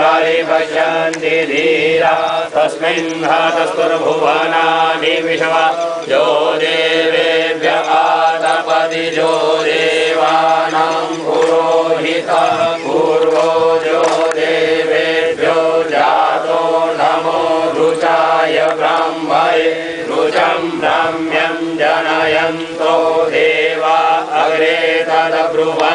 परिपश्यन्ति धीरा। तस्मिन्धातस्तुर्भुवनाधिविश यो देवेभ्य आतपति जो देवानां पुरोहितः पूर्वो जो देवेभ्यो जातो नमो रुचाय ब्राह्मये। रुचं ब्राह्म्यं जनयन्तो देवा अग्रे तदब्रुवन्